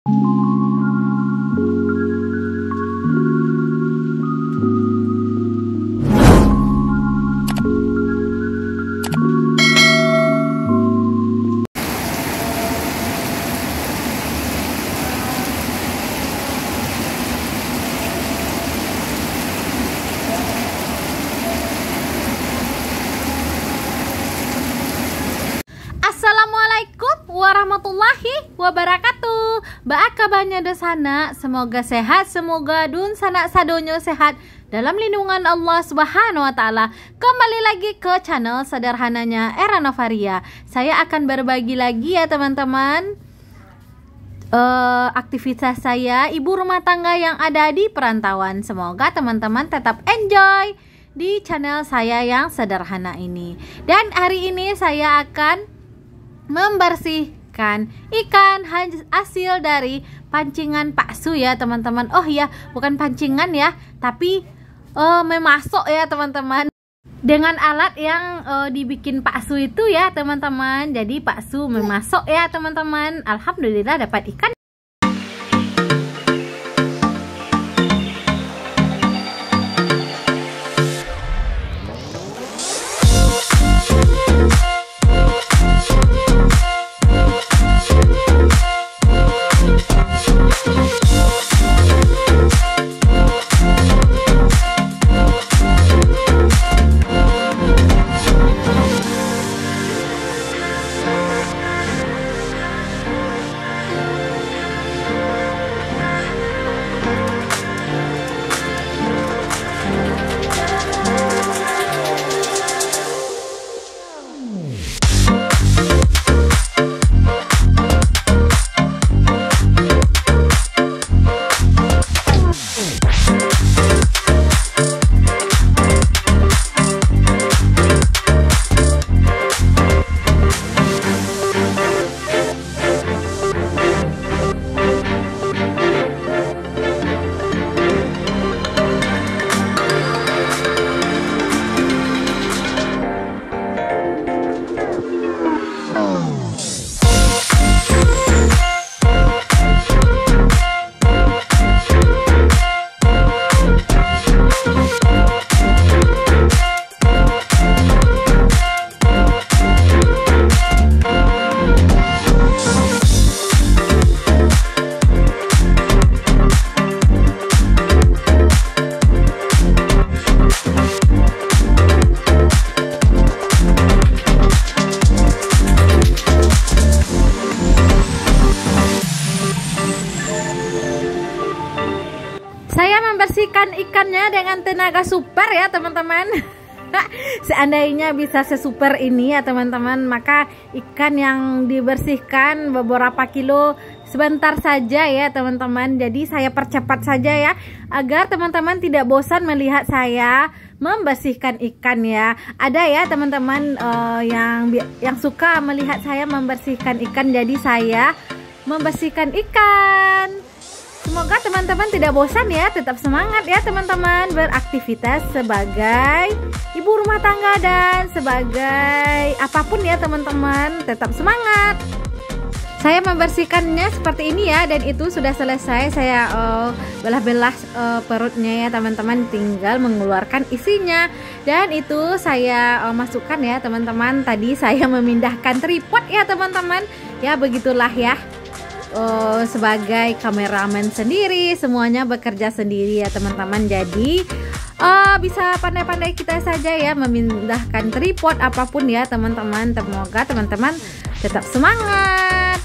Assalamualaikum warahmatullahi wabarakatuh. Baak kabarnya sana Semoga sehat Semoga dun sanak sadonyo sehat. Dalam lindungan Allah subhanahu wa ta'ala. Kembali lagi ke channel sederhananya Era Novaria. Saya akan berbagi lagi ya teman-teman. Uh, Aktivitas saya Ibu rumah tangga yang ada di perantauan. Semoga teman-teman tetap enjoy di channel saya yang sederhana ini. Dan hari ini saya akan membersihkan ikan hasil dari pancingan Pak Su ya teman-teman. Oh ya bukan pancingan ya tapi uh, memasok ya teman-teman. Dengan alat yang uh, dibikin Pak Su itu ya teman-teman. Jadi Pak Su memasok ya teman-teman. Alhamdulillah dapat ikan dengan tenaga super ya teman-teman. Seandainya bisa sesuper ini ya teman-teman maka ikan yang dibersihkan beberapa kilo sebentar saja ya teman-teman. Jadi saya percepat saja ya agar teman-teman tidak bosan melihat saya membersihkan ikan ya. Ada ya teman-teman uh, yang yang suka melihat saya membersihkan ikan. Jadi saya membersihkan ikan Semoga teman-teman tidak bosan ya, tetap semangat ya teman-teman beraktivitas sebagai ibu rumah tangga dan sebagai apa pun ya teman-teman, tetap semangat. Saya membersihkannya seperti ini ya dan itu sudah selesai. Saya uh, belah-belah uh, perutnya ya teman-teman, tinggal mengeluarkan isinya. Dan itu saya uh, masukkan ya teman-teman. Tadi saya memindahkan tripod ya teman-teman. Ya begitulah ya uh, sebagai kameramen sendiri semuanya bekerja sendiri ya teman-teman. Jadi uh, bisa pandai-pandai kita saja ya memindahkan tripod apa pun ya teman-teman. Semoga teman-teman tetap semangat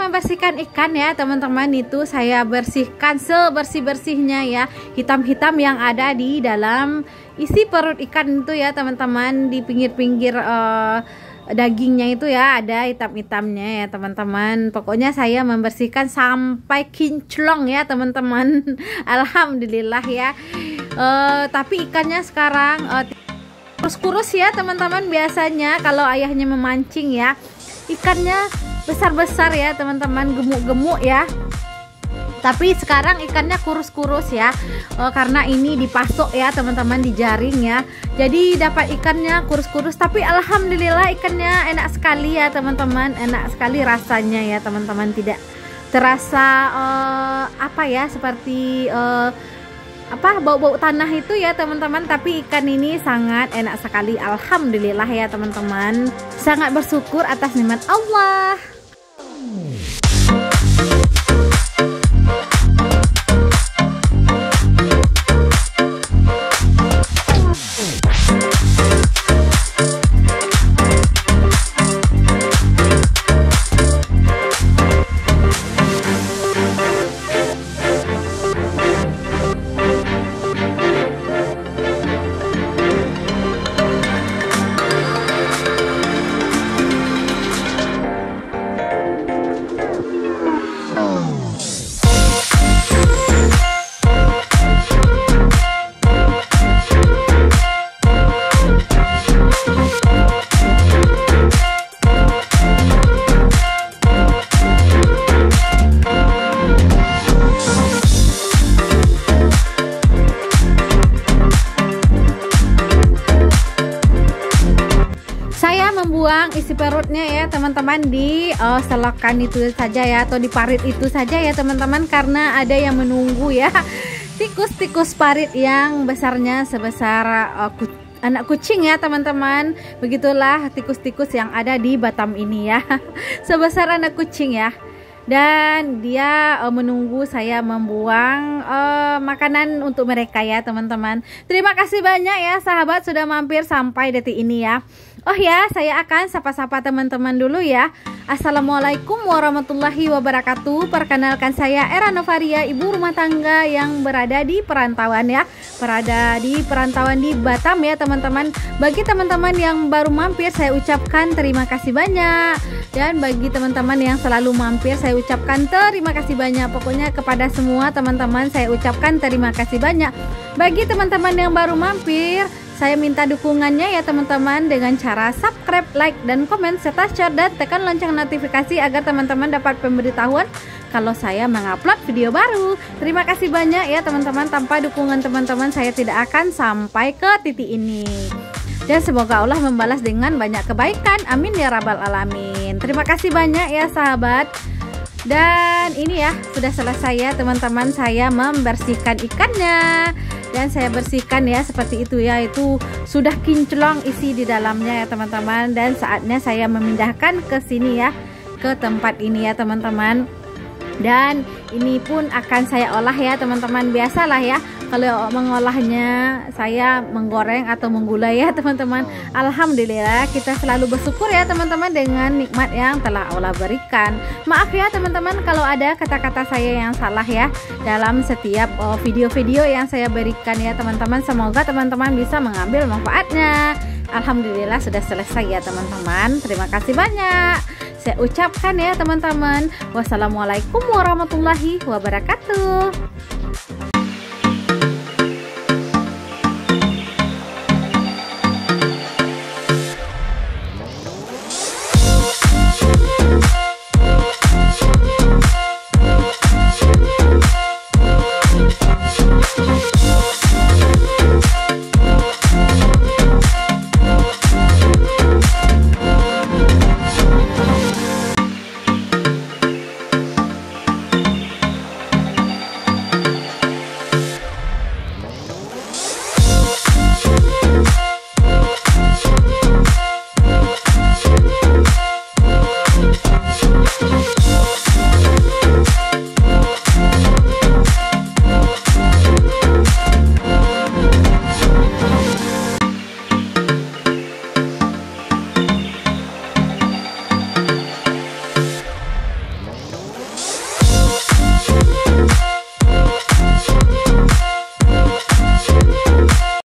membersihkan ikan ya teman-teman. Itu saya bersihkan sebersih-bersihnya ya. Hitam-hitam yang ada di dalam isi perut ikan itu ya teman-teman. Di pinggir-pinggir uh, dagingnya itu ya ada hitam-hitamnya ya teman-teman. Pokoknya saya membersihkan sampai kinclong ya teman-teman. Alhamdulillah ya. Uh, tapi ikannya sekarang uh, kurus-kurus ya teman-teman. Biasanya kalau ayahnya memancing ya ikannya besar-besar ya teman-teman. Gemuk-gemuk ya. Tapi sekarang ikannya kurus-kurus ya. Oh, karena ini dipasok ya teman-teman di jaring ya. Jadi dapat ikannya kurus-kurus. Tapi alhamdulillah ikannya enak sekali ya teman-teman. Enak sekali rasanya ya teman-teman. Tidak terasa uh, apa ya seperti uh, apa bau-bau tanah itu ya teman-teman. Tapi ikan ini sangat enak sekali. Alhamdulillah ya teman-teman. Sangat bersyukur atas nikmat Allah Música membuang isi perutnya ya teman-teman di uh, selokan itu saja ya atau di parit itu saja ya teman-teman karena ada yang menunggu ya. Tikus-tikus parit yang besarnya sebesar uh, ku anak kucing ya teman-teman. Begitulah tikus-tikus yang ada di Batam ini ya. Sebesar anak kucing ya. Dan dia uh, menunggu saya membuang uh, makanan untuk mereka ya teman-teman. Terima kasih banyak ya sahabat sudah mampir sampai detik ini ya Oh ya, saya akan sapa-sapa teman-teman dulu ya. Assalamualaikum warahmatullahi wabarakatuh. Perkenalkan saya Era Novaria, ibu rumah tangga yang berada di perantauan ya. Berada di perantauan di Batam ya, teman-teman. Bagi teman-teman yang baru mampir, saya ucapkan terima kasih banyak. Dan bagi teman-teman yang selalu mampir, saya ucapkan terima kasih banyak. Pokoknya kepada semua teman-teman saya ucapkan terima kasih banyak. Bagi teman-teman yang baru mampir, saya minta dukungannya ya teman-teman dengan cara subscribe, like, dan komen serta share dan tekan lonceng notifikasi agar teman-teman dapat pemberitahuan kalau saya mengupload video baru. Terima kasih banyak ya teman-teman. Tanpa dukungan teman-teman saya tidak akan sampai ke titik ini. Dan semoga Allah membalas dengan banyak kebaikan. Amin ya rabbal alamin. Terima kasih banyak ya sahabat. Dan ini ya sudah selesai ya teman-teman saya membersihkan ikannya dan saya bersihkan ya seperti itu ya. Itu sudah kinclong isi di dalamnya ya teman-teman. Dan saatnya saya memindahkan ke sini ya ke tempat ini ya teman-teman. Dan ini pun akan saya olah ya teman-teman. Biasalah ya kalau mengolahnya saya menggoreng atau menggulai ya teman-teman. Alhamdulillah kita selalu bersyukur ya teman-teman dengan nikmat yang telah Allah berikan. Maaf ya teman-teman kalau ada kata-kata saya yang salah ya dalam setiap oh, video-video oh, yang saya berikan ya teman-teman. Semoga teman-teman bisa mengambil manfaatnya. Alhamdulillah sudah selesai ya teman-teman. Terima kasih banyak. Saya ucapkan ya teman-teman. Wassalamualaikum warahmatullahi wabarakatuh.